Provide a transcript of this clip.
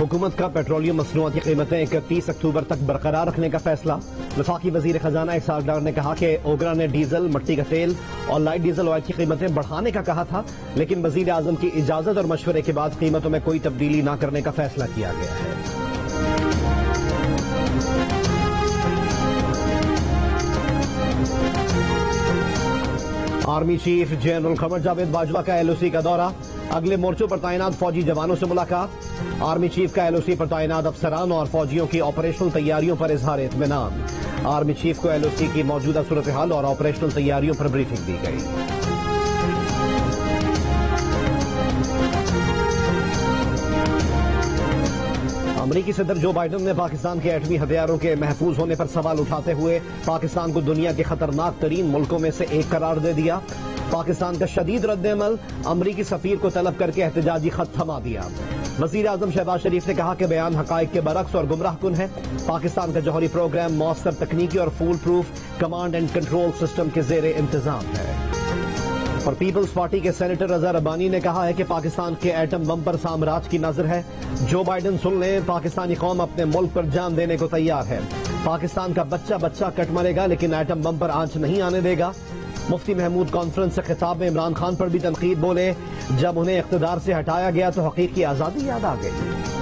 हुकूमत का पेट्रोलियम मसनूआत की कीमतें इकतीस अक्टूबर तक बरकरार रखने का फैसला। वफाकी वज़ीर खजाना इकसार डार ने कहा कि ओगरा ने डीजल, मट्टी का तेल और लाइट डीजल ऑयल की कीमतें बढ़ाने का कहा था, लेकिन वज़ीर आज़म की इजाज़त और मशवरे के बाद कीमतों में कोई तब्दीली न करने का फैसला किया गया है। Army chief general Qamar Javed Bajwa का एलओसी का दौरा अगले मोर्चों पर तैनात फौजी जवानों से मुलाकात। आर्मी चीफ का एलओसी पर तैनात अफसरान और फौजियों की ऑपरेशनल तैयारियों पर इजहार इतमान आर्मी चीफ को एलओसी की मौजूदा सूरत हाल और ऑपरेशनल तैयारियों पर ब्रीफिंग दी गई। अमरीकी सदर जो बाइडन ने पाकिस्तान के एटमी हथियारों के महफूज होने पर सवाल उठाते हुए पाकिस्तान को दुनिया के खतरनाक तरीन मुल्कों में से एक करार दे दिया। पाकिस्तान का शदीद रद्दमल अमरीकी सफीर को तलब करके एहतजाजी खत थमा दिया। वज़ीर आज़म शहबाज शरीफ ने कहा कि बयान हक के बरक्स और गुमराह कुन है। पाकिस्तान का जौहरी प्रोग्राम मौसर तकनीकी और fool proof command and control system के जेर इंतज़ाम है। और पीपल्स पार्टी के सेनेटर रजा रब्बानी ने कहा है कि पाकिस्तान के एटम बम पर साम्राज्य की नज़र है। जो बाइडन सुन ले, पाकिस्तानी कौम अपने मुल्क पर जान देने को तैयार है। पाकिस्तान का बच्चा बच्चा कट मरेगा, लेकिन एटम बम पर आँच नहीं आने देगा। मुफ्ती महमूद कॉन्फ्रेंस से खिताब में इमरान खान पर भी तनकीद, बोले, जब उन्हें इकतदार से हटाया गया तो हकीकी आज़ादी याद आ गई।